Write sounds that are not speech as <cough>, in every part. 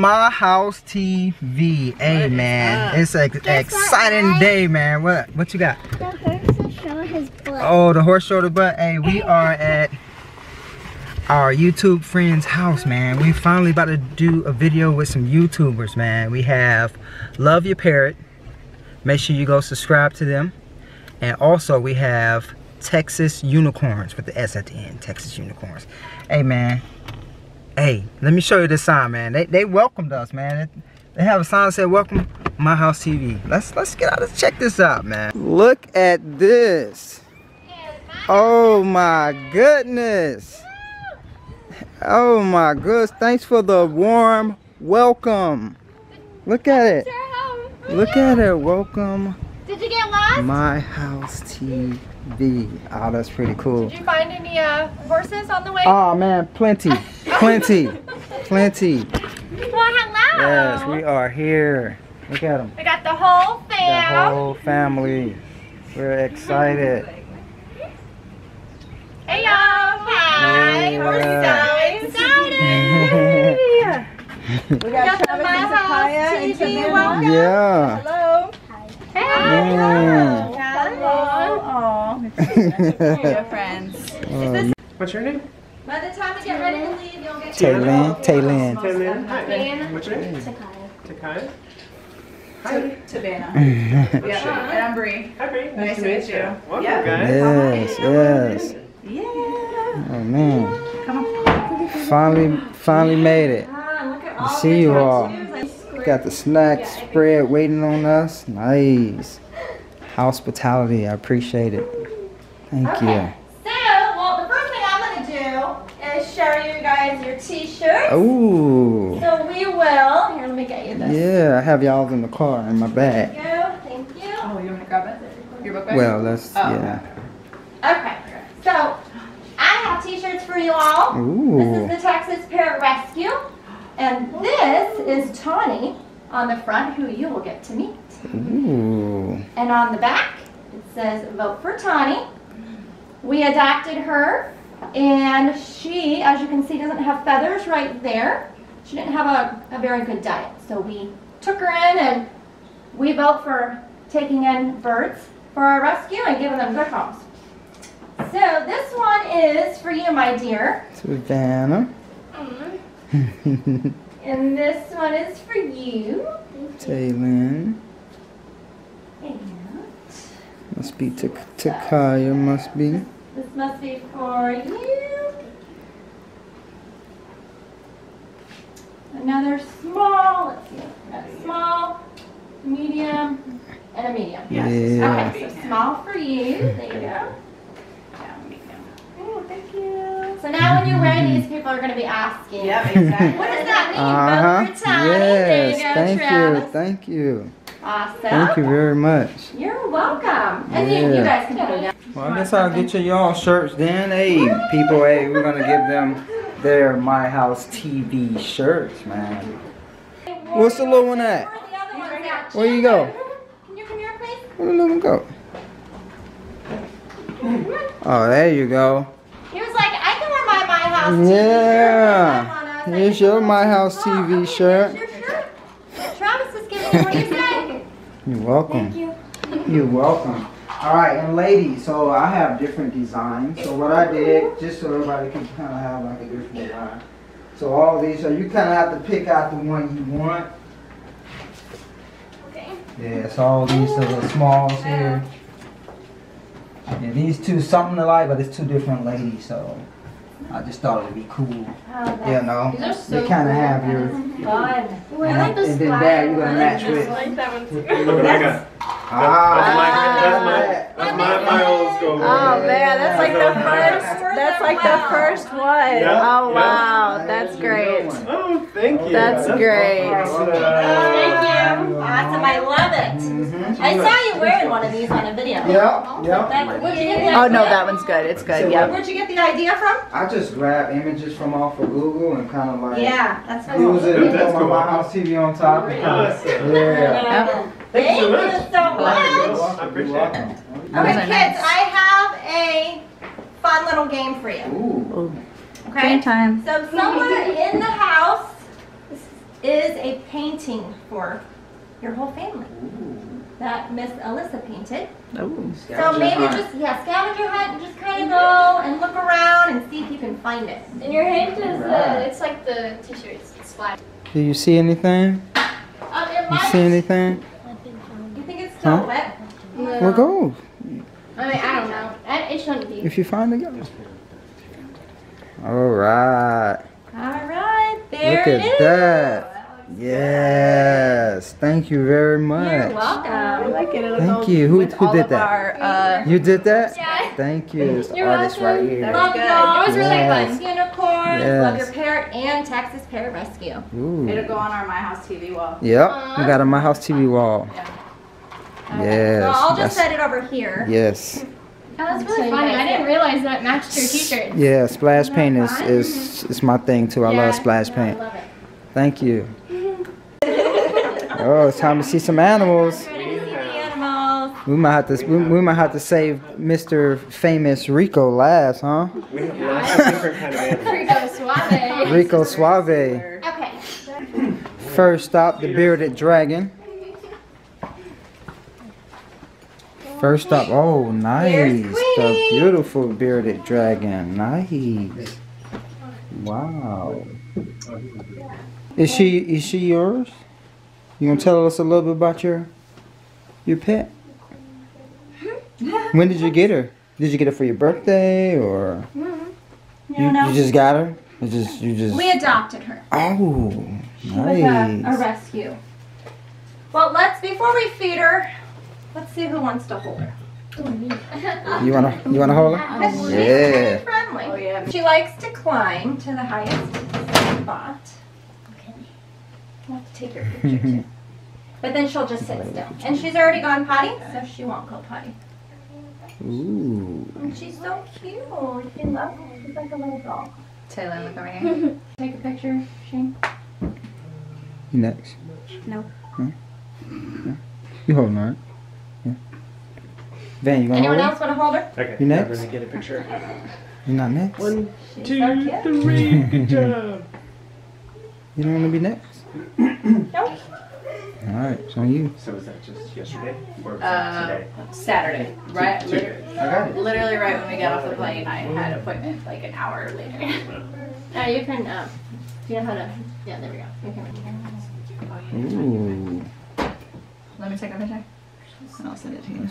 my house TV? Hey man, it's an exciting day, man. What what you got? The horse showing his butt. Oh, the horse shoulder butt. Hey, we <laughs> are at our YouTube friend's house, man. We finally about to do a video with some YouTubers, man. We have Love Your Parrot. Make sure you go subscribe to them. And also we have Texas Unicorns with the S at the end. Texas Unicorns. Hey man. Hey, let me show you this sign, man. They they welcomed us, man. They have a sign that said welcome my house TV. Let's let's get out. Let's check this out, man. Look at this. Oh my goodness. Oh my goodness. Thanks for the warm welcome. Look at it. Look at it. Welcome Did you get lost? my house TV. Oh, that's pretty cool. Did you find any uh, horses on the way? Oh man, plenty. Plenty. Plenty. well, hello. Yes, we are here. Look at them. We got the whole The whole family. We're excited. Hey y'all. Hi. We're so excited. <laughs> We got got the Travis My and House and TV. Welcome. yeah. Hello. Hey. Mm. Hello. Oh, friends. Um, What's your name? By the time we get ready to leave, you'll get Taylin. Taylin. Taylin. Hi. Taylin. What's your name? Takaya. Hi. Savannah. yeah, and I'm Bree. Hi, Bree. Nice, Nice to meet you. you. Welcome, Yeah. guys. Yes, yes. Yeah. Oh man. Come on. Finally, finally made it. Ah, look at all see you all. Tattoos. Got the snack spread waiting on us. Nice. Hospitality. I appreciate it. Thank Okay. So, well, the first thing I'm going to do is show you guys your t-shirts. you. Ooh. So we will, here, let me get you this. Yeah, I have y'all in the car in my bag. Thank you, thank you. Oh, you want to grab it? Your book bag? Well, let's, Oh, yeah. Okay, so I have t-shirts for you all. This is the Texas Parrot Rescue. And this is Tawny on the front, who you will get to meet. Ooh. And on the back, it says vote for Tawny. We adopted her, and she, as you can see, doesn't have feathers right there. She didn't have a, a very good diet. So we took her in, and we vote for taking in birds for our rescue and giving them good homes. So this one is for you, my dear. Savannah. Mm-hmm. <laughs> And this one is for you. Taylin. And Must be Tak- Takaya, must be. this must be for you. Another small, let's see, small, medium, and a medium. Yeah. Okay, so small for you. There you go. Yeah, medium. Oh, thank you. So now when you wear these, <laughs> people are going to be asking. Yep, exactly. What does that mean? Uh-huh. Vote for you Yes, go, thank Travis. you, thank you. Awesome. Thank you very much. You're welcome. And you, you Yeah. guys can put it down. Well, I guess I'll get you y'all shirts then. Hey, people, hey, we're gonna give them their My House TV shirts, man. What's the little one at? Where are the other ones at? Where you go? Can you come here, please? Where the little one go? Oh, there you go. He was like, I can wear House TV Yeah. shirt. Here's your My House "Oh, TV shirt. here's your shirt. Travis is giving you what you say? You're welcome. Thank you. You're welcome. All right, and ladies, so I have different designs. So what I did, just so everybody can kind of have like a different design. So all these, so you kind of have to pick out the one you want. Okay. Yeah, so all these are the smalls here. Yeah, these two something alike, but it's two different ladies, so I just thought it'd be cool. You know, so you kind of cool. have your, Fun. and, and then that you're gonna match with. Rebecca. Ah. That's my, that's my, that's my, my old school. Oh man, that's like the first. <laughs> That's like the first one. Yeah, Oh yeah. wow, that's great. Oh, thank you. That's great. awesome. Thank you. Awesome, I love it. Mm-hmm. I saw you wearing one of these on a video. Yep, yep. That- you get Oh no, that one's good. It's good. Yeah. Where'd you get the idea from? I just grab images from off of Google and kind of like Yeah, that's use it Dude, and that's put my cool. House TV on top. Awesome. Yeah. Yep. Thank you much. so much. I appreciate it. Okay, kids, nice. I have a fun little game for you. Ooh. Okay? Game time. So somewhere in the house is a painting for your whole family that Miss Alyssa painted. Ooh. So maybe just yeah, scavenger hunt and just kind of go and look around and see if you can find it. In your hand is the, it's like the t-shirts, it's flat. Do you see anything? Um, You see anything? You think it's still Huh? wet? Well, go. I mean, I don't know. It shouldn't be. If you find it, go. All right. All right, there Look it at is. that. Yes. Thank you very much. You're much. I welcome. like it. It'll Thank you. Who- who did that? Our, uh, You did that? Yeah. Thank you. It's You're artist right welcome. here. Love good. y'all. It was really Yes. fun. Unicorns, Yes. love your parrot, and Texas Parrot Rescue. Ooh. It'll go on our My House TV wall. Yep. We got on my house TV wall. Okay, Yes. So I'll just set it over here. Yes. <laughs> Oh, that's really you fun. guys I didn't realize that matched your t-shirt. Yeah, splash paint is, is is my thing too. I Yeah. love splash I paint. love it. Thank you. <laughs> Oh, it's time to see some animals. Ready to see the animals. We might have to we, we might have to save Mr. Famous Rico last, huh? We have lots of different kind of animals. <laughs> Rico Suave. Rico Suave. Okay. First stop, the bearded dragon. First stop, oh nice, the beautiful bearded dragon, nice. Wow. Is she is she yours? You gonna tell us a little bit about your your pet? When did you get her? Did you get her for your birthday or mm-hmm. You you, don't know? you just got her? You just you just we adopted her. oh She was a, a rescue. Well, let's before we feed her, let's see who wants to hold her. You wanna you wanna hold her? 'Cause she's Yeah. friendly. Oh yeah. She likes to climb to the highest spot. Okay. I'll have to take your <laughs> picture too. But then she'll just sit still. And she's already gone potty, so she won't go potty. Ooh. And she's so cute. She loves She's like a little dog. Taylor, look over here. <laughs> Take a picture, Shane. You next. No. Huh? Yeah. You holding her, right? Yeah. Van, you gonna Anyone hold her? else want to hold her? Okay. You next? We're gonna get a picture. You're not next? One, She's two, so three. <laughs> Good job. You don't wanna be next? <coughs> Nope. Alright, it's on you. So was that just yesterday or was Uh, today? Saturday, right? Literally, I got it. literally right when we got off the plane, I had an appointment like an hour later. <laughs> Uh, you can, um, do you know how to, yeah, there we go. You can. Ooh. Let me take a picture. And I'll send it to you.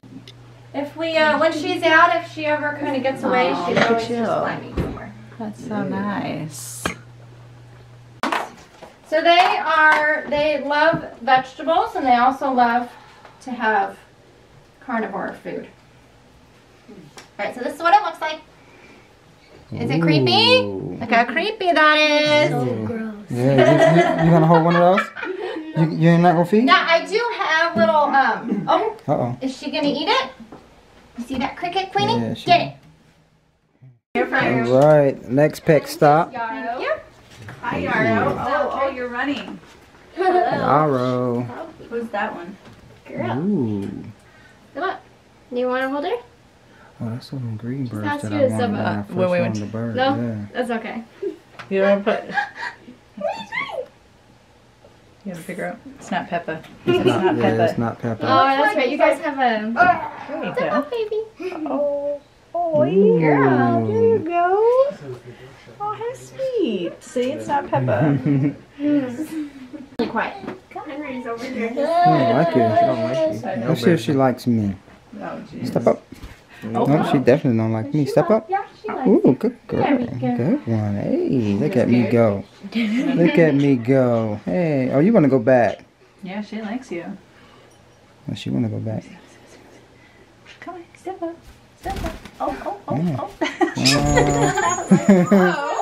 If we, uh, when she's out, if she ever kind of gets away, Aw, she's look at always just you. climbing somewhere. That's so nice. So they are, they love vegetables and they also love to have carnivore food. Alright, so this is what it looks like. Is it creepy? Ooh. Look how creepy that is. Yeah, you, you, you gonna hold one of those? You, you're not gonna feed? Now I do have little, um, oh, Uh oh. is she gonna eat it? You see that cricket, Queenie? Yeah, she- Get it. Alright, next pet stop. Thank you. Hi, Yaro. Oh, oh, you're running. Arrow. Who's that one? Girl. Ooh. Come on. Do you want to hold her? Oh, that's some green birds ask that you I to wanted sub- when I first when we wanted went- the bird. No? Yeah. That's okay. You don't put. <laughs> <laughs> You gotta figure out. It's not Peppa. It's not, not yeah, Peppa. it's not Peppa. Oh, that's right. You guys have a There you Step go. baby. Oh, oh, Girl. There you go. Oh, how sweet. See, it's not Peppa. <laughs> Really quiet. Henry's over here. I don't like you. She don't like you. Let's see if she likes me. Oh, jeez. Step up. Oh, no, she definitely don't like me. Step up. Yeah, she likes Ooh, good girl. There we go. Good one. Hey, look at me go. <laughs> Look at me go. Hey, oh, you want to go back? Yeah, she likes you. Oh, she want to go back. Come on, step up. Step up. Oh, oh, oh, oh. <laughs>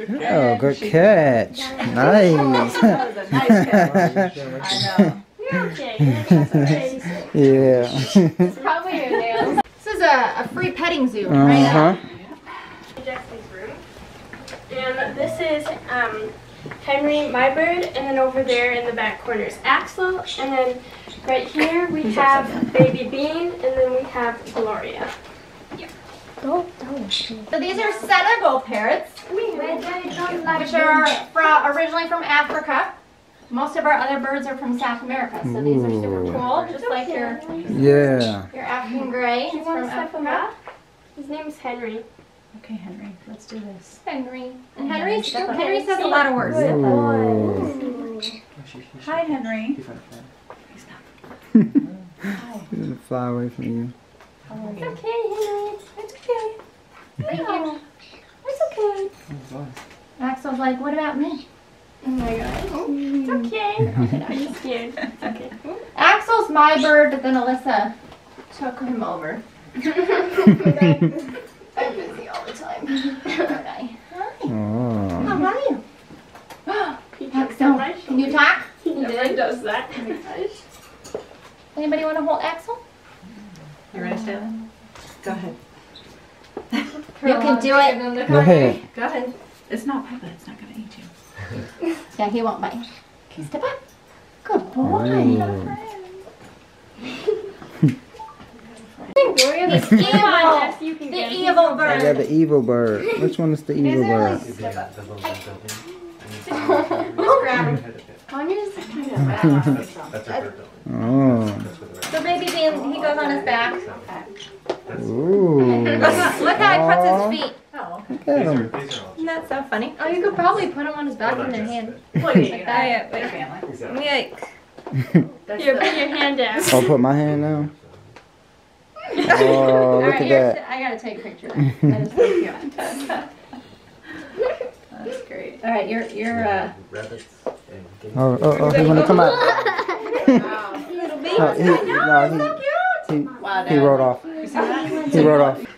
Oh, good catch. Nice. That was a nice catch. <laughs> I know. yeah. It's probably your nails. This is a, a free petting zoo, Uh right? huh. Jackson's room. And this is um, Henry, my bird, and then over there in the back corner is Axel, and then right here we have Baby Bean, and then we have Gloria. So these are Senegal parrots, which are from, originally from Africa. Most of our other birds are from South America, so these are super cool, just like your Yeah. your African gray Do you want from to step him Africa. up? His name is Henry. Okay, Henry, let's do this. Henry. And Henry, Henry says a lot of words. Ooh. Hi, Henry. He's gonna fly away from you. It's okay, Henry. It's okay. Thank you. It's okay. Axel's like, what about me? Oh my god. It's okay. <laughs> I'm just scared. It's okay. <laughs> Axel's my bird, but then Alyssa took him over. <laughs> I'm busy all the time. Okay. Oh. How are you? <gasps> He Axel, jumps on can you talk? He never does that. Anybody want to hold Axel? You ready, Taylor? Go ahead. You can do it. Go ahead. Go ahead. It's not Peppa. It's not gonna eat you. Yeah, he won't bite. Okay, step up. Good boy. Ooh. Gloria, The the evil. evil, Yes, the get evil I got bird. the evil bird. Which one is the evil bird? Just grab him. Tanya's kind of bad. Oh. So baby bean, he goes on his back. Ooh. Look <laughs> how, look how he puts his feet. Look at him. Isn't that so funny? Oh, you could probably put him on his back in your hand. Look at you. Like that. Wait, family. Yikes. <laughs> That's Here, the- put your hand down. <laughs> Oh, put my hand down. <laughs> Oh, look right, at that. I gotta take a picture. of that. That is so cute. That's great. All right, you're you're uh. Oh, oh, oh, he wanna come out. Little baby. No, he, no, he, he, Wow, he rode off. You see that? He rode off.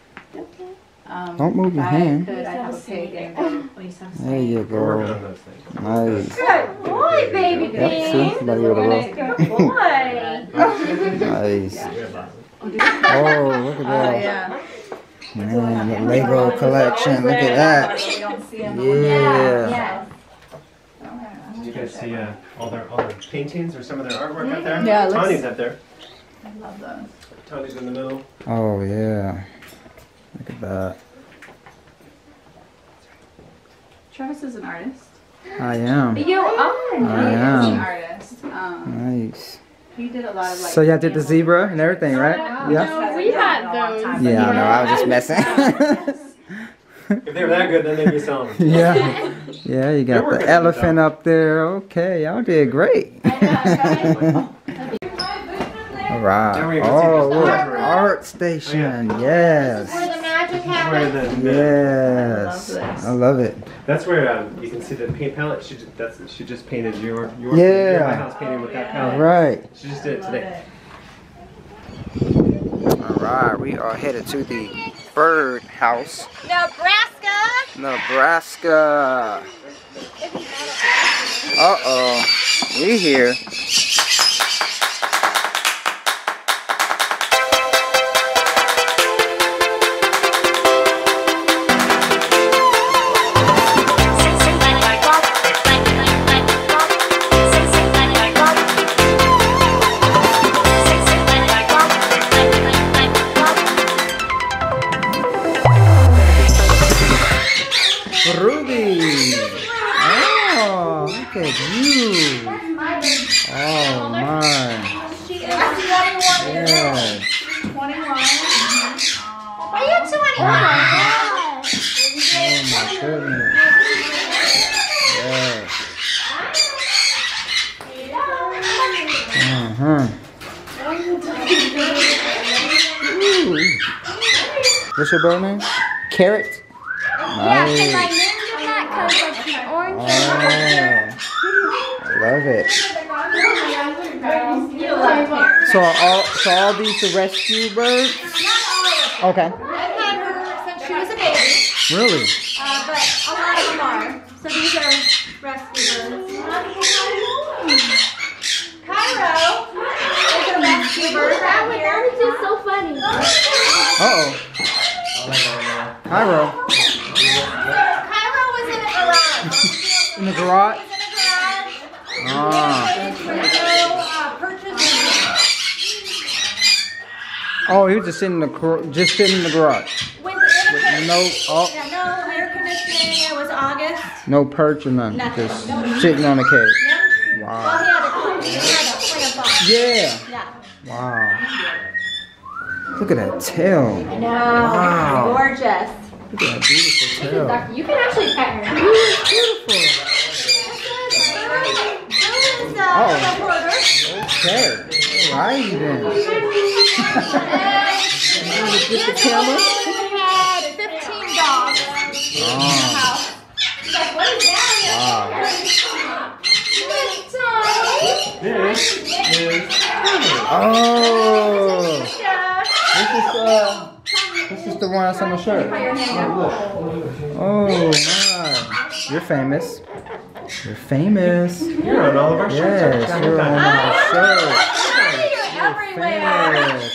Um, Don't move your hand. I could, I a pig and go. Please have a There you go. Nice. Good boy, baby Yep, see, somebody rode off. Good boy. Nice. Oh, look at that. Oh, that. yeah. Man, the Lego collection. Look at that. We don't see him. Yeah. Did you guys see uh, all their all their paintings or some of their artwork up there? Yeah, Tony's looks- up there. I love those. Tawny's in the middle. Oh, yeah. Look at that. Travis is an artist. I am. You are. I He is an am. artist. Um, Nice. he did a lot of like. So y'all did the zebra and everything, right? Yeah. No, we had those. Yeah, I know. I was just messing. If they were that good, then they'd be selling them. yeah. Yeah, you got the elephant up there. Okay, y'all did great. All right. There we go. Oh, See, look. there's- Art station. Where Yes. The magic Where happens. the, Yes. I love this. I love it. that's where um, you can see the paint palette. She just, that's she just painted your your, Yeah. your my house painting with that All palette. right. She just did it today. All right. We are headed to the bird house, Nebraska. Nebraska. Uh oh. We here. 21? Oh my goodness. Yes. What's your bird name? Carrot? Yeah, I Nice. named it that because like the orange Oh, I love it. You left here. So are all so all these the rescue birds? Okay. I've had her since she was a baby, Really? uh, but a lot of them are. So these are rescue birds. Cairo is a rescue bird right here. That is just so funny. Uh oh. Cairo. Cairo was in a garage. In the garage? In a garage. Ah. We're gonna go uh, purchase Oh, he was just sitting in the gar- just sitting in the garage. With in a With no oh Yeah, no air conditioning. It was August. no perch or nothing. Nothing. Just No. sitting on the cage. Well, Wow. he had a, he had a on. Yeah. Yeah. Wow. Look at that tail. I know. Wow. Gorgeous. Look at that beautiful tail. You can actually pet her. <gasps> Beautiful. Oh. Okay. All right then. The camera? had 15 dogs in the Oh. House. She's like, what is that? Wow. This is Oh. This is uh. This is the one that's on the shirt. Put your hand down. Oh my. You're famous. You're famous. You're on all of our shirts. Yes, you're on my shirt. You're everywhere.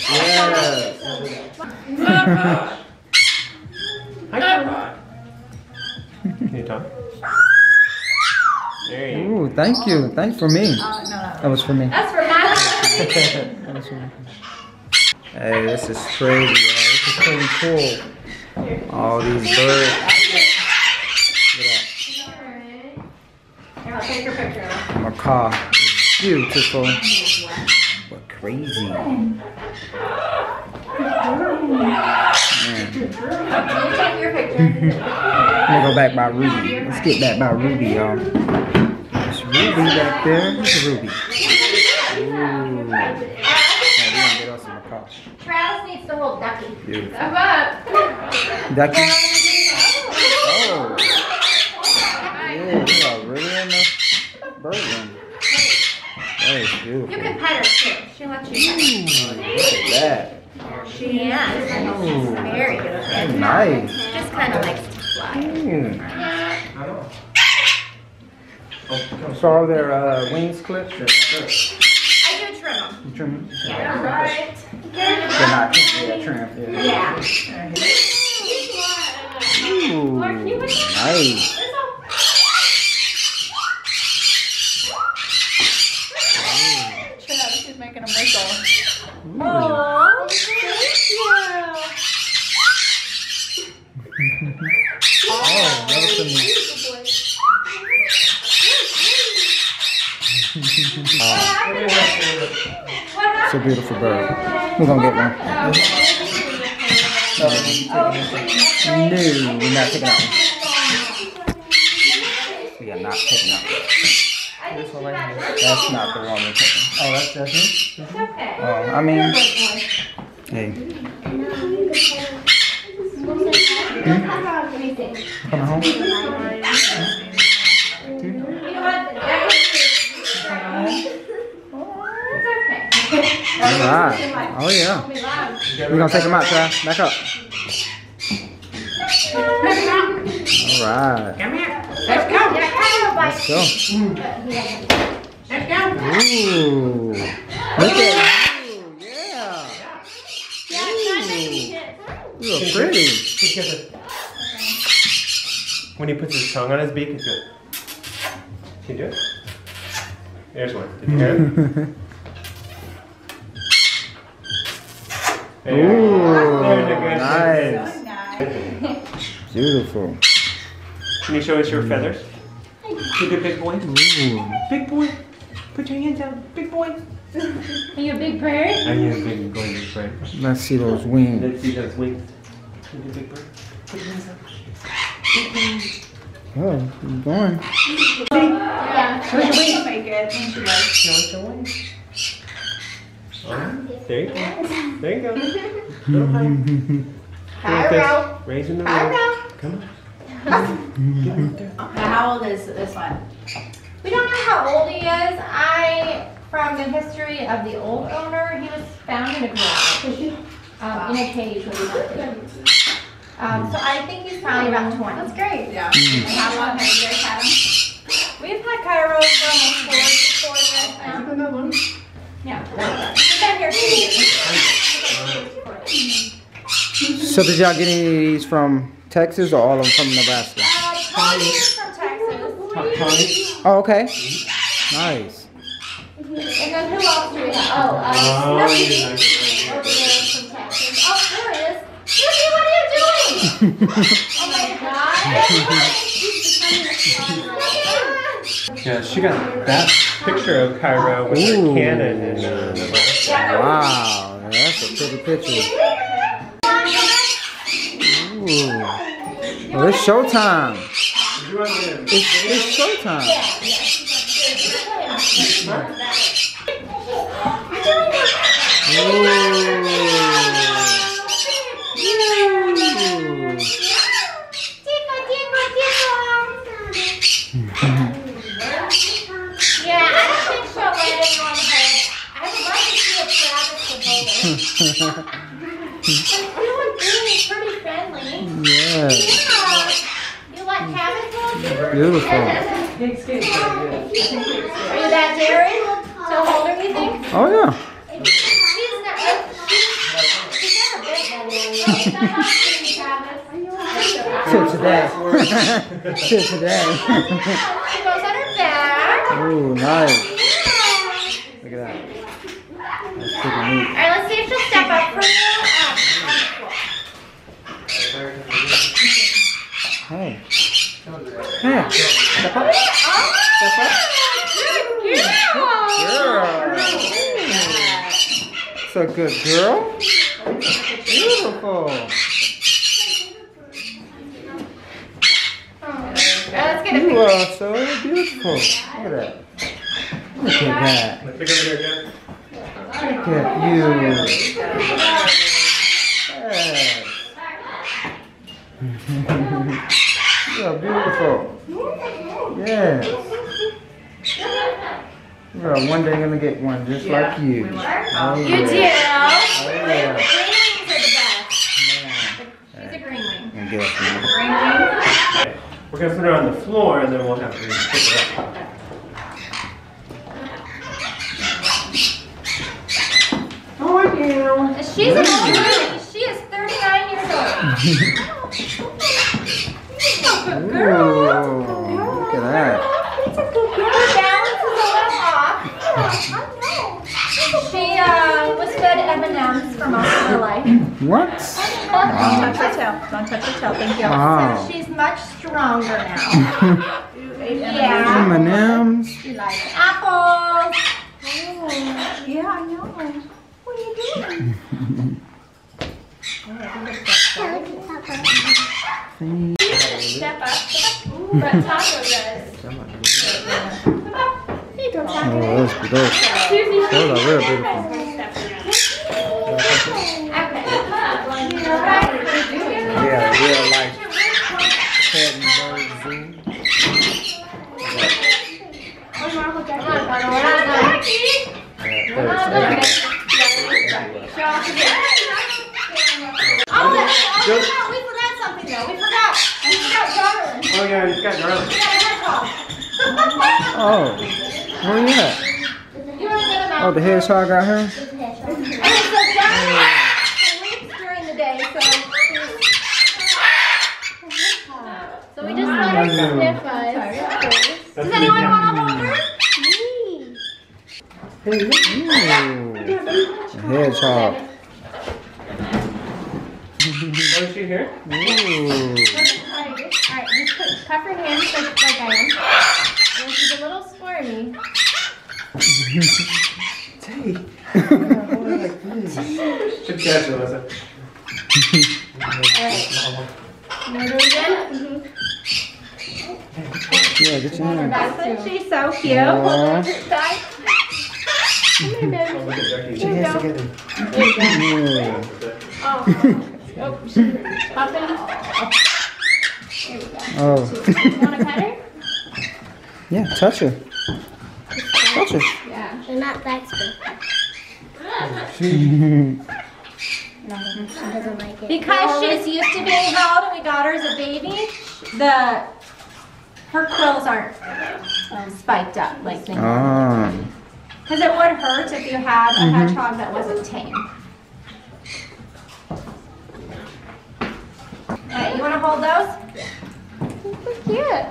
Yes. <laughs> Yes. Hi, Can you talk? There you go. Ooh, thank you. Thanks for me. Oh, that was for me. That's for my That was for me. Hey, this is crazy, y'all. This is pretty cool. All these birds. Look at Here, I'll take your picture. that. Macaw is beautiful. But crazy. Man. Take your picture. Let me go back by Ruby. Let's get back by Ruby, y'all. It's Ruby back there. Look at Ruby. Ooh. Alright, we're get us a macaw. Travis needs to hold Ducky. Beautiful. Come up. Ducky. Oh. Yeah, you are really in the bird room. That is beautiful. You can pet her too. She lets you pet her. Look at that. She is. She's very good. That's nice. She just kind of likes to fly. Ooh. So are their uh, wings clipped? I do trim them. You trim them? Yeah. Right. They're not yeah, trimmed. Yeah. Yeah. Ooh, nice. Travis, she's making a whistle. Oh, thank you. Oh, that was for. It's a beautiful bird. We're gonna get one. No, we're not taking out one. We are not taking out one. This one right here. That's not the one we're taking. Oh, that's that's it? Okay. Oh, I mean, hey, Let me coming home? You know what? That was It's okay. All right. Oh yeah. We're gonna take them out, Trav. Back up. All right. Come here. Let's go. Yeah, kind of Let's go. Let's go. Ooh. Look at you. Yeah. You look pretty. <laughs> When he puts his tongue on his beak, it's good. Can you do it? There's one. Did you hear it? <laughs> There. Ooh. There's a good Nice. Beautiful. Can you show us your feathers? You good big boy. Ooh. Big boy. Put your hands down. Big boy. Are you a big bird? I am a big golden friend. Let's see those wings. Let's see those wings. You good big bird. Put your hands. Oh, keep going. Yeah. She'll make it when she does. Show us your wings. Alright, There you go. There you go. Little high. Cairo. Raising the wings. Come on. How old is this one? We don't know how old he is. I from the history of the old owner, he was found in a garage, um, in a cage with nothing. Um, so I think he's probably about 20. That's great. Yeah. How long have you guys had them? We've had Cairo for almost four, four years now. Yeah. We've been here two years. So did y'all get any of these from Texas or all of them from Nebraska? Uh, Tony's from Texas. Oh, okay. Nice. And then who else do we have? Oh, uh, Oh, Snuffy yeah, over there from Texas. Oh, there it is. Snuffy, what are you doing? oh my god. Yeah, she got that picture of Cairo with Ooh. cannon and uh, Wow, that's a pretty picture. Ooh. Well, it's showtime. You want me to- It's, it's showtime. Ooh. Yeah, I don't think she'll let anyone hold it. I would like to see if Travis would hold it. But you and Boone pretty friendly. Yeah, Yeah. You let Travis hold you? beautiful. Are you that daring hold her, you think? Oh yeah. She's not, she's never been that daring. Travis. Till today. <laughs> Till today. She goes on her back. Ooh, nice. Look at that. That's pretty neat. Alright, let's see if she'll step up for you. Um, Hey. Hey. Step up. Step up. That's a good girl. Beautiful. Alright, let's get a You are so beautiful. Look at that. Look at that. Look over there again. Look at you. Yes. <laughs> you are beautiful. Yes. You are one day gonna get one just like oh, you. Oh, You do. yeah. Green Oh, yeah. wings are the best. Man. She's a green wing. I guess, man. We're gonna put her on the floor and then we'll have to pick her up. She's an old lady. She is 39 years old. <laughs> A girl. Look at that. It's a good girl. Balance is off. She uh, was fed M&M's for most of her life. What? Don't touch her tail. Don't touch her tail. Thank you. Wow. So she's much stronger now. Yeah. M&M's. She likes apples. Yeah, I know. What are you doing? Step up. But Taco does. Hey, go Oh, those, those, those are real beautiful. Okay. Yeah, real life pet and bird zoo. Come on, Taco, we're not done. Yeah, We're not birds done. everywhere. Show off the no, no, we forgot. We forgot. We. Oh yeah, you got garlic. We got a hedgehog. Oh, where you at? You were good about Oh, the hedgehog out here? So Darlin sleeps during the day, so so we just let her sniff us. Does anyone want to hold her? Ooh, a mm. hedgehog. Oh, she here? Ooh. Alright, just put, cuff her hands like, like I am. And she's a little squirmy. Good catch, Alyssa. You know what we did? Yeah, get your hand. That's She's so cute. Aw. Side. Come here, baby. Oh, look at Jackie. Get your hands together. Yeah. Oh, she's popping. Oh. You want to pet her? Yeah, touch her. Touch her. Yeah. They're not that no, she doesn't like it. Because she's used to being held and we got her as a baby, the her quills aren't um, spiked up like they Ah. Because it would hurt if you had a hedgehog that wasn't tame. You want to hold those? Cute.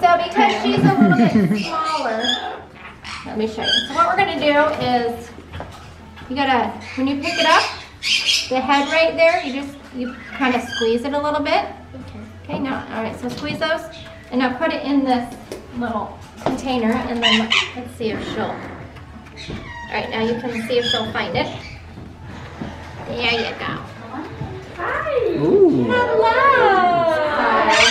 So because she's a little bit <laughs> smaller, let me show you. So what we're gonna do is, you gotta, when you pick it up, the head right there, you just, you kind of squeeze it a little bit. Okay, Okay, now, all right, so squeeze those, and now put it in this little container, and then let- let's see if she'll, all right, now you can see if she'll find it. There you go. Ooh. Hello.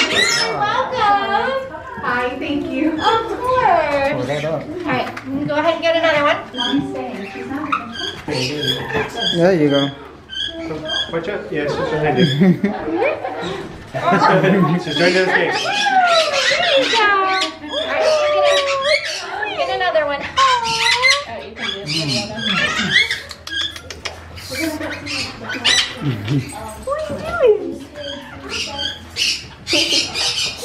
You're welcome. Hi, thank you. Of course. Pull that up. All right, go ahead and get another one. There you go. Watch out. Yeah, she's behind you. she's right downstairs. There you go. All right, get, a- get another one. All right, you can do it.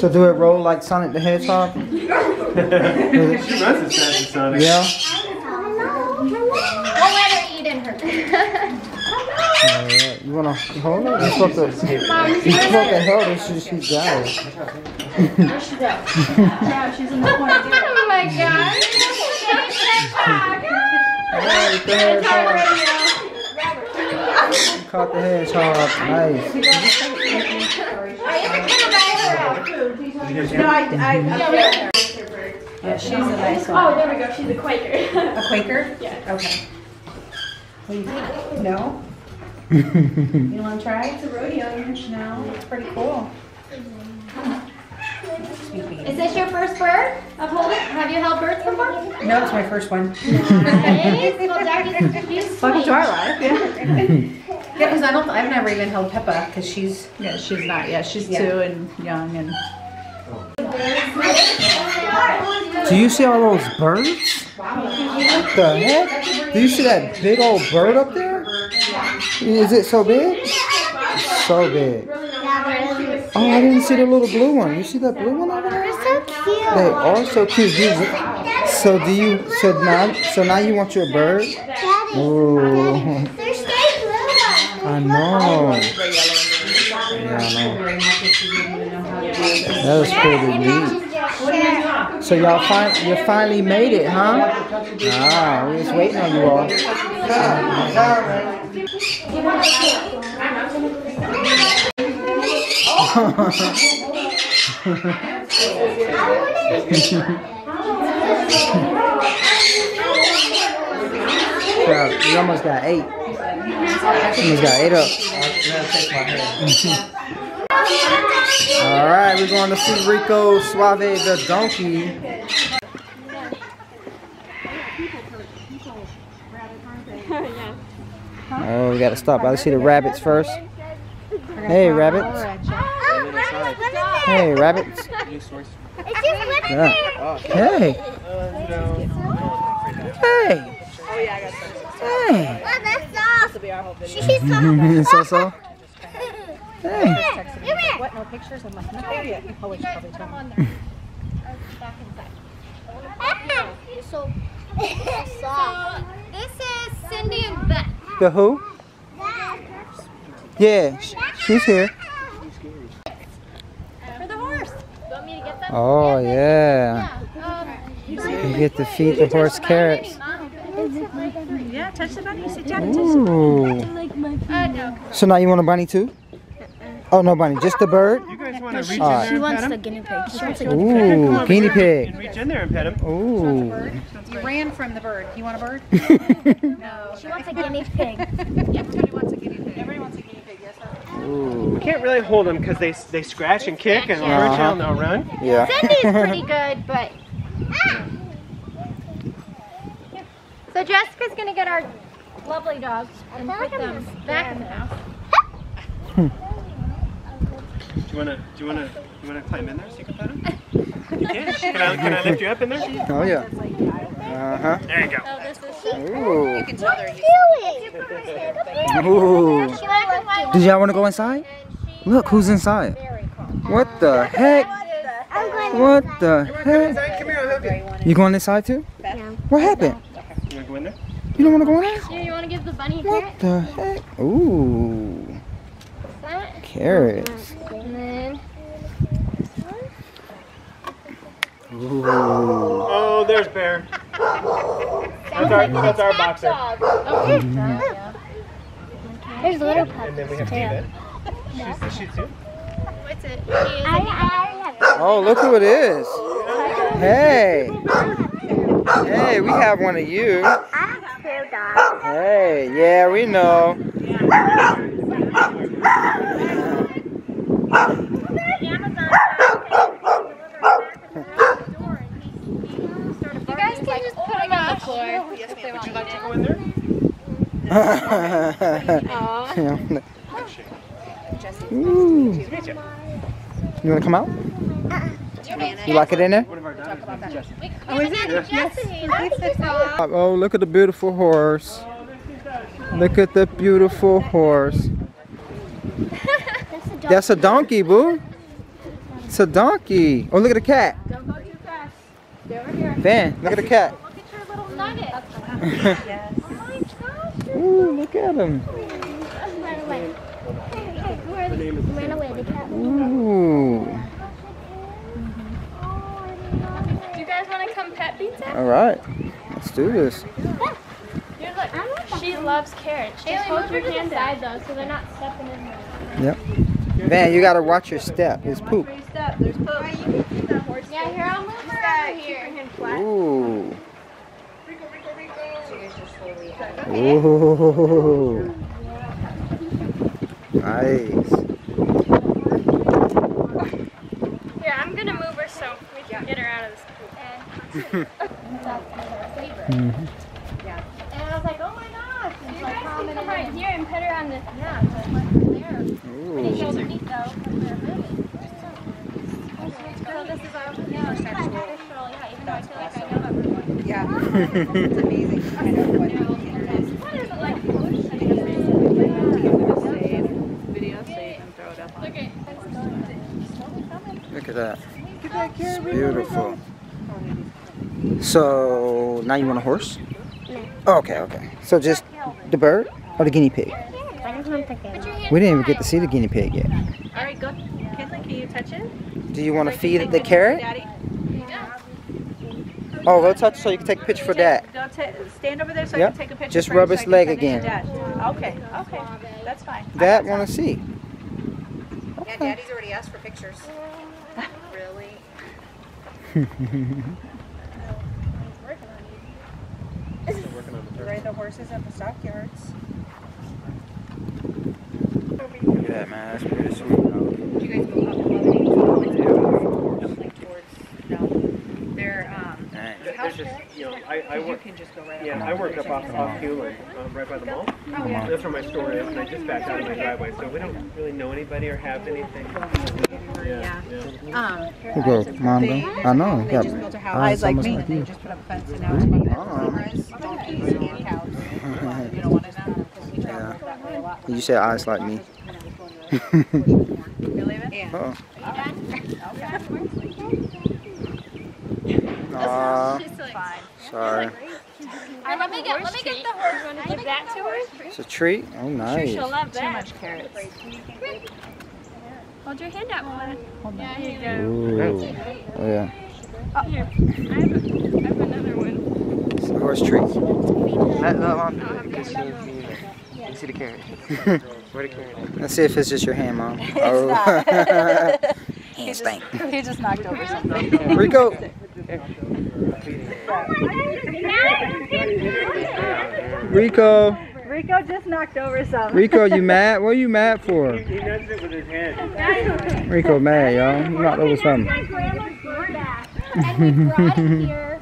So do it roll like Sonic the Hedgehog? <laughs> she runs as fast as Sonic. Yeah. We'll let her eat in her. Alright. You wanna hold it? You're supposed to. You're supposed to hold it. She, she got it. Yeah, she's in the corner. <laughs> oh my gosh. Alright, the hedgehog. You caught the hedgehog. Nice. No, I, I, mm-hmm. I yeah, she's a nice one. Oh, there we go. She's a Quaker. A Quaker? <laughs> Yeah. Okay. No? <laughs> You want to try? It's a rodeo. No, it's pretty cool. Is this your first bird of holding? Have you held birds before? No, it's my first one. <laughs> Nice. Well, Jackie's she's Welcome to our life, yeah. Yeah, because I don't, I've never even held Peppa, because she's, Yeah, she's not. Yeah, she's Yeah. two and young and. Do you see all those birds? What the heck? Do you see that big old bird up there? Is it so big? So big. Oh, I didn't see the little blue one. You see that blue one over there? They're so cute. They are so cute. You- so do you? So now, so now you want your bird? Daddy, Ooh, they're stay blue. I know. Yeah, I know. That was pretty neat. So y'all fin you finally made it, huh? Ah, we was waiting on you all. <laughs> Yeah, you almost got eight. Almost got eight up. All right, we're going to see Rico Suave the donkey. Oh, we gotta stop I see the rabbits first. Hey, rabbits. Hey, rabbits. It's just living Yeah. Hey. Hey. Hey. That's off. She's so so so. Hey. Come here. What, no pictures? I'm like, no, yeah. Oh, wait, she probably told me. So, soft. This is Cindy and Beth. The who? Yeah, she's here. For the horse. Want me to get them? Oh yeah. Um, You get to feed the horse carrots. Yeah, touch the bunny. Sit down. Ooh. uh, no. So now you want a bunny too? Oh no, bunny, just the bird. You guys want to reach in Alright. there and pet him? guinea pig. She wants a Ooh, guinea And pig. reach in there and pet him. Ooh. You ran from the bird. You want a bird? <laughs> No. She wants a guinea <laughs> pig. Everybody wants a guinea pig. Everybody wants a guinea pig, yes, sir. Ooh. We can't really hold them because they they scratch and kick and Yeah. birds will now run. Yeah. Cindy's <laughs> pretty good, but. So Jessica's gonna get our lovely dogs and feel put like I'm them back in the house. Do you wanna do you wanna do you wanna climb in there so you can pet him? <laughs> You can. Can I, can I lift you up in there? Oh yeah. Uh huh. There you go. Oh, this is Ooh. You can tell they're used Ooh. Did y'all want to go inside? Look who's inside. What the heck? What the heck? Come here, I'll help you. You going inside too? Yeah. What happened? You wanna go in there? You don't want to go in there? Here, you want to give the bunny a What the heck? Ooh. That, Carrots. and then Ooh. Oh, there's Bear. That's our, that's our boxer. okay. There's little And then we have David. She's a Shih Tzu. What's it? I, I already have Oh, look who it is. Hey. Hey, we have one of you. two dogs. Hey, yeah, we know. You guys can just put them on the floor if they want Would you like to to. go in there? Ooh. Nice to meet you. You want to come out? Uh-uh. You like it in there? One of our daughters is Jessie. Oh, is it? Yes. Oh, look at the beautiful horse. Look at the beautiful horse. That's a dog. That's a donkey, boo. It's a donkey. Oh, look at the cat. Don't go too fast. Stay over here. Van, look at the cat. Look at your little nugget. <laughs> Oh my gosh. Ooh, look at him. Run away. Hey, hey, where are they? Ran away, the cat. Ooh. Do you guys want to come pet pizza? All right. Let's do this. Here, look. She loves carrots. Just hold your hand side though, so they're not stepping in there. Yep. Man, you got to watch your step. It's poop. Step. There's poop. Yeah, here I'll move her over here. Ooh. Ooh. Nice. Here, I'm gonna move her so we can get her out of this poop. Mhm. And I was like, oh my gosh. You guys can come right here and pet her on the. Yeah, so I went there. Ooh. Shows her feet though, because they're moving. So this is our, yeah, our sexual, yeah, even though I feel like I know everyone. Yeah. <laughs> It's amazing. kind of what <laughs> you can do. What is it like? Save. Video save and throw it up on. Look at. Look at that. It's beautiful. So now you want a horse? Oh, okay, okay. So just the bird or the guinea pig? I just want to get We didn't even get to see the guinea pig yet. All right, go. Kinley, can you touch it? Do you want to feed it the carrot? Daddy? Oh, go touch so you can take a picture for dad. Go stand over there so Yep. I can take a picture. Just for rub so his I leg send it to again. Dad. Okay, okay, that's fine. Dad want to see. Yeah, Daddy's already asked for pictures. <laughs> really? Working on the the horses at the stockyards. Look at that, man. That's pretty sweet. Did you guys go up above Like towards, no, they're, um, Dang. Just, you know, I, I you can just go right yeah, I work up off, off Hulen, um, right by the mall. Oh, yeah. That's where my store is, and I just backed out of my driveway, so we don't really know anybody or have anything. Yeah. Yeah. Um, Who go? Mom? I know. they Yeah. just built a house. Eyes like me. Like they just put up a fence and now it's about Oh. cameras, donkeys, and cows. You don't want to know because we travel that way a lot. You said eyes like me. <laughs> You believe it? Yeah. Oh. Okay. Aw, She's like, Fine. sorry. Alright, let me get let me get the horse. You want to give that to her? It's a treat. Oh, nice. She'll love Too that. much carrots. Hold your hand out for it. Yeah, here you go. Ooh. Oh, yeah. Oh, here, I have, a, I have another one. It's a horse treat. Oh, you see the carrot? <laughs> Where the carrot? Let's see if it's just your hand, Mom. <laughs> It's oh. <laughs> not. hand stank. He just knocked over something. Rico. Rico. Rico just knocked over something. Rico, you <laughs> mad? What are you mad for? He nudged it with his head. Rico mad, y'all. He knocked over something. My grandma's DoorDash, and we brought it here.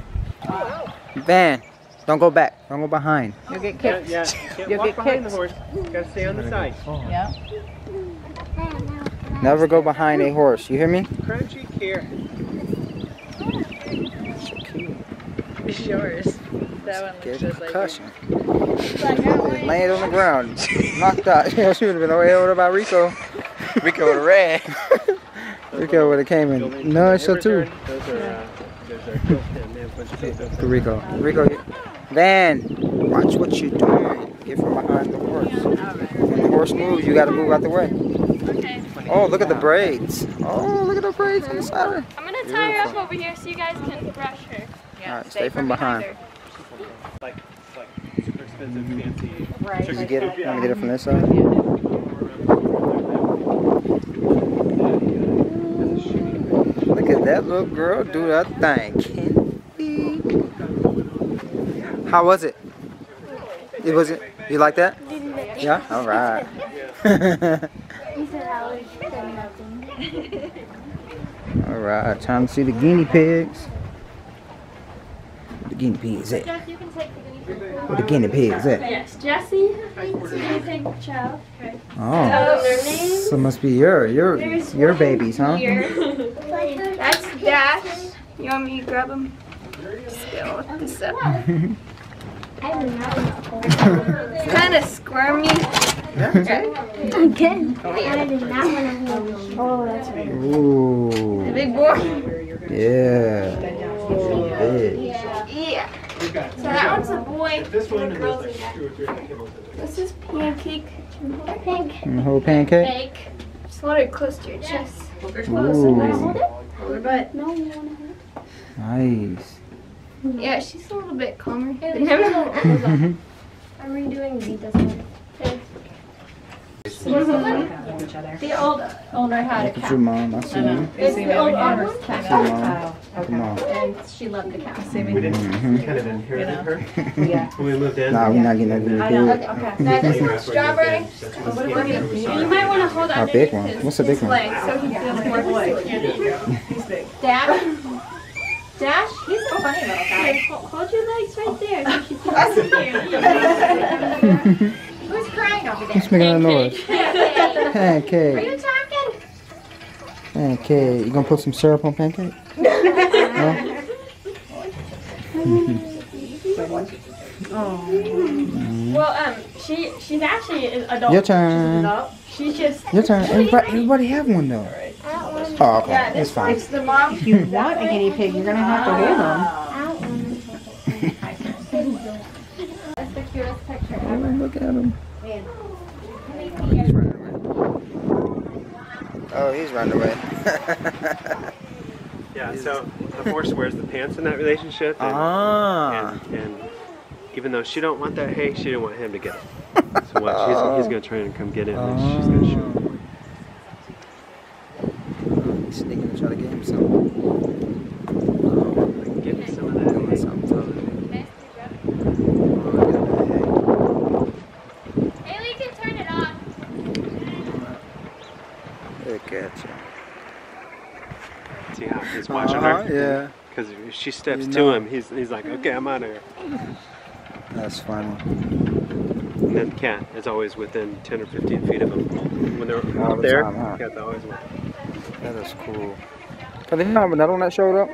Van, don't go back. Don't go behind. You'll get Yeah, kicked. yeah. Can't You'll get behind the kicked. horse. Gotta stay on the side. Yeah. Never go behind a horse. You hear me? Crunchy carrot. Yours? That one Get looks a just like concussion. Laying on the ground, knocked out. <laughs> Yeah, she would have been way over by Rico. Rico would have ran. Rico would have came in. No, so too. Those are, uh, those are quilt and they have a bunch of photos. To Rico. Rico, Van, watch what you're doing. Get from behind the horse. When the horse moves, you got to move out the way. Okay. Oh, look at the braids. Oh, look at the braids on the side. I'm gonna tie her up over here so you guys can brush her. Yeah, Alright, stay from behind. her. Like, it's like super expensive, fancy. Right. Did you get it? You want to get it from this side? Look at that little girl do that thing. How was it? It was it? You like that? Yeah. All right. He said I was said nothing. All right. Time to see the guinea pigs. The guinea pigs at? Jess, you can take the guinea pig. Where the guinea pigs at? Yes, Jesse, guinea pig child. Okay. Oh, Tell them their names. so it must be your your There's your babies, huh? <laughs> That's Dash. You want me to grab him? Still this up. I do not want It's kind of squirmy. to Again. I do not want to hold Oh, that's right. Ooh. Big boy. Yeah. Big. Yeah. So that one's a boy. This one, and and the there's girl's a like guy. two or three. This is pancake. Pink. And the mm, whole pancake. Egg. Just hold it close to your chest. Hold her Ooh. Hold her butt. No, you want to hold it. Nice. Yeah, she's a little bit calmer than him. <laughs> I'm redoing Vita's one. The old owner had a Look at cat. your mom. I see you. It's the old owner's cat. you, mom. Come on. And she loved the cat. We didn't, kind of inherited her when <laughs> we moved in. Nah, we're not getting that guinea pig. Okay. Now this is strawberry. You might want to hold A big one. his, What's a big one? leg so he feels <laughs> more secure. Dash. Dash. He's a funny little guy. Here, hold, hold your legs right there so she feels secure. Who's crying over there? Who's making a noise? Are you talking? Pancake. You gonna put some syrup on pancake? <laughs> No? Well, um, she she's actually an adult. Your turn. She's just Your turn. Everybody, everybody have one though. Oh, okay. yeah. It's This, fine. it's the mom. If you want a guinea pig, you're gonna have to hold them. That's the cutest picture Oh, ever. look at him. Oh, he's running away. <laughs> Yeah, so the horse wears the pants in that relationship. And, ah. and, and even though she don't want that hay, she didn't want him to get it. <laughs> So what, she's, he's gonna try and come get it, and then she's gonna shoot him. He's sneaking to try to get him some. Give me some of that. Haley, you can turn it on. Look at you. See how he's watching Uh-huh, her? yeah. Because if she steps You to him, he's, he's like, okay, I'm out of here. That's funny. And then the cat is always within 10 or 15 feet of them. When they're All up the there, time, huh? cat's always with him. That is cool. I think you have another one that showed up?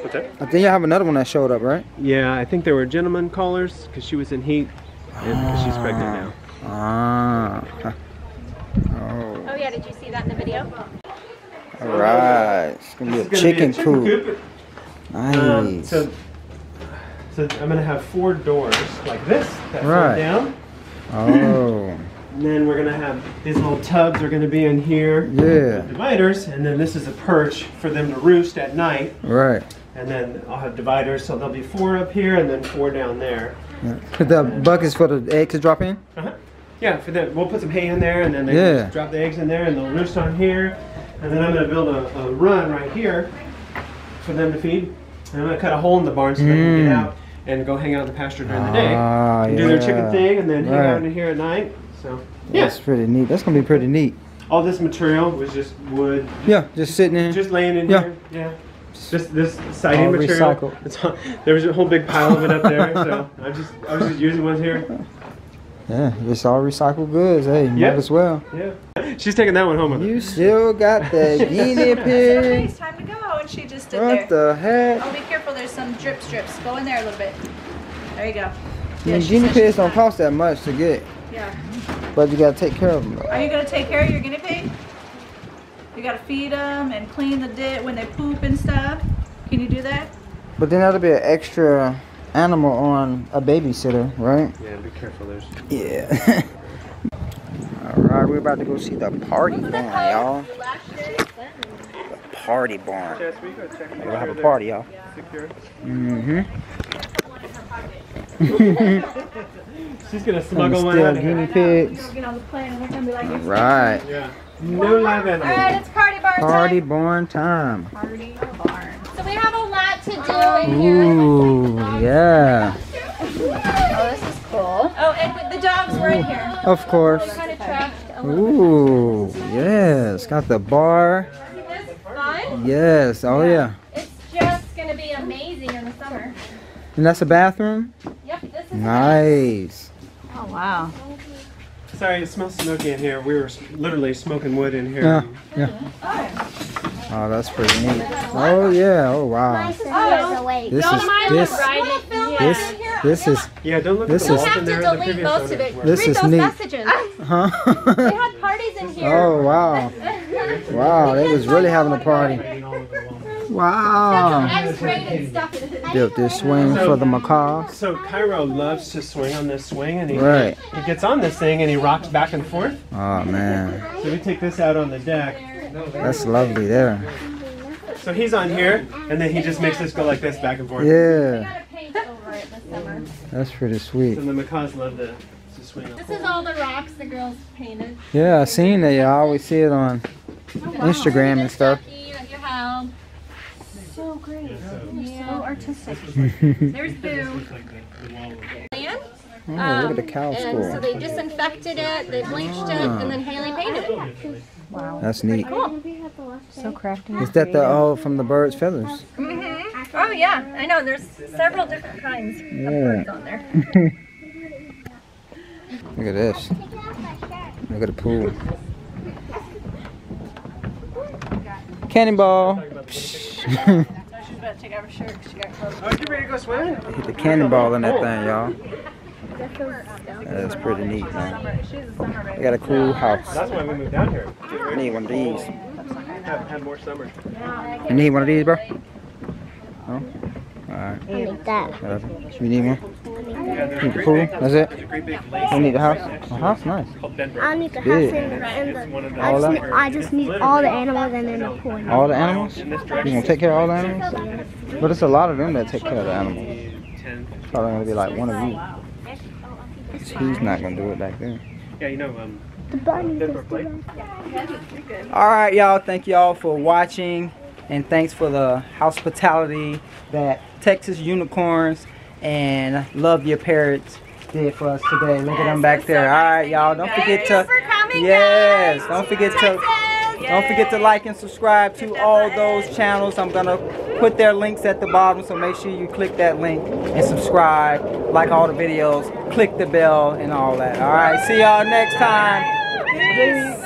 What's that? I think you have another one that showed up, right? Yeah, I think there were gentlemen callers because she was in heat and 'cause she's pregnant now. Ah. <laughs> Oh. Oh yeah, did you see that in the video? All right. It's gonna be a chicken coop. Um, Nice. so, so I'm gonna have four doors like this that Right. fold down. Oh. And then we're gonna have these little tubs are gonna be in here. Yeah. Dividers, and then this is a perch for them to roost at night. Right. And then I'll have dividers, so there'll be four up here and then four down there. The buckets for the eggs to drop in? Uh-huh. Yeah, for them, we'll put some hay in there, and then they Yeah. drop the eggs in there, and they'll roost on here. And then I'm gonna build a, a run right here for them to feed. And I'm gonna cut a hole in the barn so they can Mm. get out and go hang out in the pasture during the day. Ah, and do their chicken thing, and then hang out in here at night. So yeah, That's pretty neat. That's gonna be pretty neat. all this material was just wood, Yeah, just sitting in. just laying in Yeah. here. Yeah. This this siding All material. recycled. It's all, there was a whole big pile of it up there, so <laughs> I just I was just using ones here. Yeah, it's all recycled goods. Hey, might Yeah. as well. Yeah. She's taking that one home with her. You still got the <laughs> guinea pig. It's time to go, and she just stood What there. the heck? Oh, be careful, there's some drip strips. Go in there a little bit. There you go. I Yeah, mean, guinea pigs don't cost that much to get, Yeah. but you gotta take care of them though. Are you gonna take care of your guinea pig? You gotta feed them and clean the dit when they poop and stuff. Can you do that? But then that'll be an extra animal on a babysitter, right? Yeah, be careful. There's Yeah. <laughs> All right, we're about to go see the party barn, y'all. The party barn. Jess, we go check. We'll have a party, y'all. Mm-hmm. <laughs> She's gonna Gonna smuggle one steal out of guinea here. pigs. Get on the plane and we're gonna be like, All right. Yeah. No live All right, it's party bar Party time. barn time. party barn. So we have a lot to do in here. Ooh, yeah. Oh, this is cool. Oh, and the dogs were in here. Of course. Kind of trashed a little Ooh, yes. Got the bar. Bit. This is fun. Yes. Oh yeah. It's just gonna be amazing in the summer. And that's a bathroom. Yep, this is Nice. Oh wow. Sorry, it smells smoky in here. We were literally smoking wood in here. Yeah. Yeah. Oh, oh that's pretty neat. Oh yeah. Oh wow. sister is awake. This Don't is mind this us. We'll film it this in this is Yeah, don't look This at the is- walls have to delete most of it. This Read is those neat. messages. They <laughs> huh. had parties in oh, here. oh wow. <laughs> Wow, they was really having a party. Wow. Built this swing for the macaws. So Cairo loves to swing on this swing, and he Right. he gets on this thing and he rocks back and forth. Oh man, So we take this out on the deck. that's lovely there. So he's on here, and then he just makes this go like this back and forth. Yeah, gotta paint over it this summer. that's pretty sweet. And the macaws love to, to swing. This is all the rocks the girls painted. Yeah, I seen that. I always see it on Instagram and stuff. Ducky that you held. So great. So artistic. <laughs> There's Boo. Land. Oh, look at the cow And so they disinfected it, they bleached it, and then Haley painted it. Wow. That's neat. So crafty. Is that the oh from the bird's feathers? Mm-hmm. Oh yeah, I know. There's several different kinds of Yeah. birds on there. <laughs> Look at this. Look at the pool. Cannonball. She's about to take off her shirt 'cause she got clothes. Oh, you ready to go swimming? Hit the cannonball in that thing, y'all. That's pretty neat, man. She's a summer baby. They got a cool house. That's why we moved down here. I need one of these. Have, have more summer. You need one of these, bro? No? Alright, need that. You need one? Yeah, there's a Need the great pool? That's it? there's a great big lake You need the house? The house, nice. I need the house Big. and the, and It's one of the the I just, need. I just need all the animals and then the pool. All the animals? You gonna take care of all the animals? But it's a lot of them that take care of the animals. 10. Probably gonna be like one of you. 'Cause He's not gonna do it back there. Yeah, you know, um, The bunny Denver just plate. All right, y'all. Thank y'all for watching, and thanks for the hospitality that Texas Unicorns and Love Your Parrot did for us today. Look at them back there. All right, y'all. Don't forget to yes. Don't forget to don't forget to like and subscribe to all those channels. I'm gonna put their links at the bottom, so make sure you click that link and subscribe. Like all the videos, click the bell and all that. All right. See y'all next time. Peace.